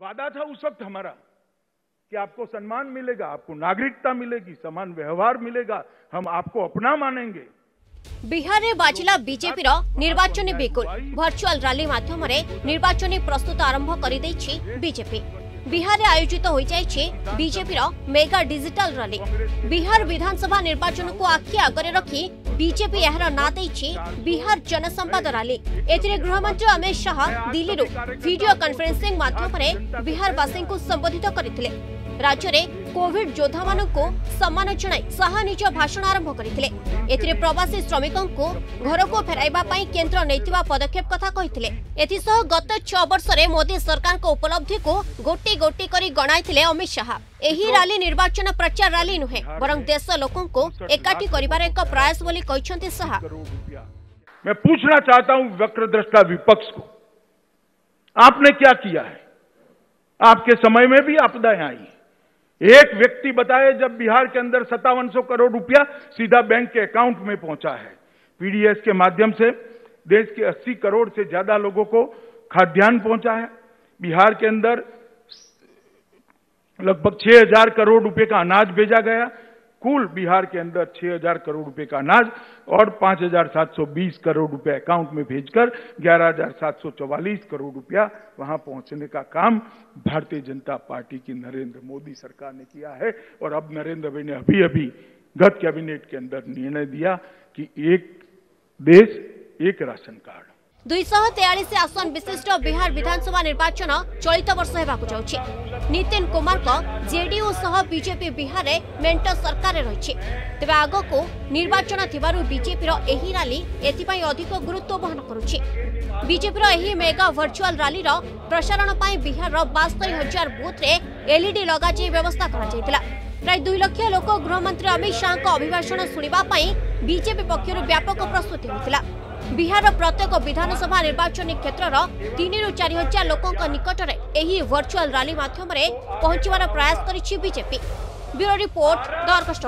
वादा था उस वक्त हमारा कि आपको सम्मान मिलेगा, आपको नागरिकता मिलेगी, समान व्यवहार मिलेगा, हम आपको अपना मानेंगे। बिहार में बाजिला बीजेपी रो निर्वाचन बेकुल वर्चुअल रैली माध्यम रे निर्वाचन प्रस्तुत आरंभ कर बीजेपी। বিহারে আয়োজিত হয়ে যাইছে বিজেপির মেগা ডিজিটাল রালি বিহার বিধানসভা নির্বাচনকু আখি আগরে রখি বিজেপি এর না দিয়েছে বিহার জনসম্পাদ রালি এতে গৃহমন্ত্রী অমিত শাহ দিল্লি ভিডিও কনফরেন্সিং মাধ্যমে বিহারবাসী সম্বোধিত করে ରାଜ୍ୟରେ କୋଭିଡ ଯୋଦ୍ଧାମାନଙ୍କୁ ସମ୍ମାନ ଜଣାଇ ଶାହା ନିଜ ଭାଷଣ ଆରମ୍ଭ କରିଥିଲେ ଏଥିରେ ପ୍ରବାସୀ ଶ୍ରମିକଙ୍କୁ ଘରକୁ ଫେରାଇବା ପାଇଁ କେନ୍ଦ୍ର ନେଇଥିବା ପଦକ୍ଷେପ କଥା କହିଥିଲେ ଏଥିସହ ଗତ ଛଅ ବର୍ଷରେ ମୋଦି ସରକାରଙ୍କ ଉପଲବ୍ଧିକୁ ଗୋଟି ଗୋଟି କରି ଗଣାଇଥିଲେ ଅମିତ ଶାହା ଏହି ରାଲି ନିର୍ବାଚନ ପ୍ରଚାର ରାଲି ନୁହେଁ ବରଂ ଦେଶ ଲୋକଙ୍କୁ ଏକାଠି କରିବାର ଏକ ପ୍ରୟାସ ବୋଲି କହିଛନ୍ତି ଶାହା करोड़ रुपया मैं पूछना चाहता हूं वक्रद्रष्टा विपक्ष को आपने क्या किया है आपके समय में भी आपदाएं आई एक व्यक्ति बताए, जब बिहार के अंदर सत्तावन करोड़ रुपया सीधा बैंक के अकाउंट में पहुँचा है। पीडीएस के माध्यम से देश के 80 करोड़ से ज़्यादा लोगों को खाद्यान्न पहुँचा है। बिहार के अंदर लगभग 6000 करोड़ रुपए का अनाज भेजा गया। कुल बिहार के अंदर 6000 करोड़ रुपए का अनाज और 5720 करोड़ रुपए अकाउंट में भेजकर 11744 करोड़ रुपया वहाँ पहुँचने का काम भारतीय जनता पार्टी की नरेंद्र मोदी सरकार ने किया है। और अब नरेंद्र भाई ने अभी अभी गत कैबिनेट के अंदर निर्णय दिया कि एक देश, एक राशन कार्ड। ଦୁଇଶହ ତେୟାଳିଶ ଆସନ ବିଶିଷ୍ଟ ବିହାର ବିଧାନସଭା ନିର୍ବାଚନ ଚଳିତ ବର୍ଷ ହେବାକୁ ଯାଉଛି। ନୀତିନ କୁମାରଙ୍କ ଜେଡିୟୁ ସହ ବିଜେପି ବିହାରରେ ମେଣ୍ଟ ସରକାରରେ ରହିଛି। ତେବେ ଆଗକୁ ନିର୍ବାଚନ ଥିବାରୁ ବିଜେପିର ଏହି ରାଲି ଏଥିପାଇଁ ଅଧିକ ଗୁରୁତ୍ୱ ବହନ କରୁଛି। ବିଜେପିର ଏହି ମେଗା ଭର୍ଚୁଆଲ ରାଲିର ପ୍ରସାରଣ ପାଇଁ ବିହାରର ବାସ୍ତରୀ ହଜାର ବୁଥରେ ଏଲ୍ଇଡି ଲଗାଯାଇ ବ୍ୟବସ୍ଥା କରାଯାଇଥିଲା। ପ୍ରାୟ ଦୁଇ ଲକ୍ଷ ଲୋକ ଗୃହମନ୍ତ୍ରୀ ଅମିତ ଶାହାଙ୍କ ଅଭିଭାଷଣ ଶୁଣିବା ପାଇଁ ବିଜେପି ପକ୍ଷରୁ ବ୍ୟାପକ ପ୍ରସ୍ତୁତି ହୋଇଥିଲା। ବିହାରର ପ୍ରତ୍ୟେକ ବିଧାନସଭା ନିର୍ବାଚନୀ କ୍ଷେତ୍ରର ତିନିରୁ ଚାରି ହଜାର ଲୋକଙ୍କ ନିକଟରେ ଏହି ଭର୍ଚୁଆଲ ରାଲି ମାଧ୍ୟମରେ ପହଞ୍ଚିବାର ପ୍ରୟାସ କରିଛି BJP bureau report the Argus